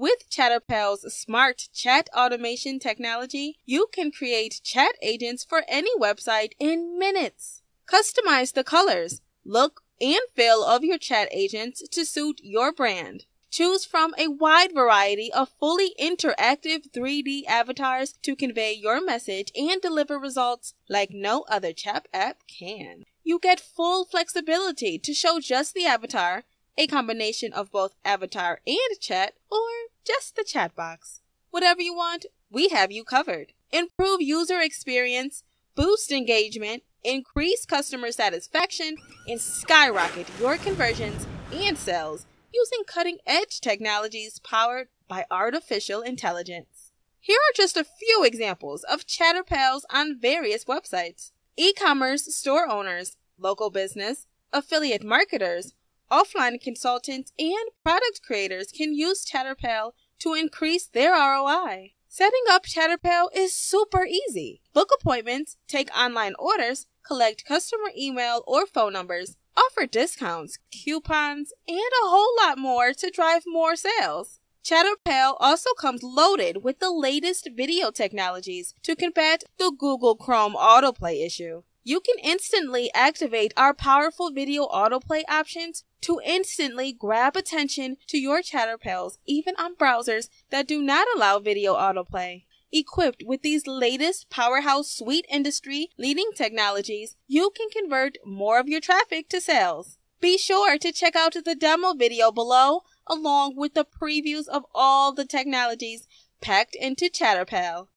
With Chatterpal's smart chat automation technology, you can create chat agents for any website in minutes. Customize the colors, look, and feel of your chat agents to suit your brand. Choose from a wide variety of fully interactive 3D avatars to convey your message and deliver results like no other chat app can. You get full flexibility to show just the avatar, a combination of both avatar and chat, or just the chat box. Whatever you want, we have you covered. Improve user experience, boost engagement, increase customer satisfaction, and skyrocket your conversions and sales using cutting edge technologies powered by artificial intelligence. Here are just a few examples of Chatterpals on various websites. E-commerce store owners, local business, affiliate marketers, offline consultants, and product creators can use Chatterpal to increase their ROI. Setting up Chatterpal is super easy. Book appointments, take online orders, collect customer email or phone numbers, offer discounts, coupons, and a whole lot more to drive more sales. Chatterpal also comes loaded with the latest video technologies to combat the Google Chrome autoplay issue. You can instantly activate our powerful video autoplay options to instantly grab attention to your Chatterpals even on browsers that do not allow video autoplay. Equipped with these latest powerhouse suite industry leading technologies, you can convert more of your traffic to sales. Be sure to check out the demo video below along with the previews of all the technologies packed into Chatterpal.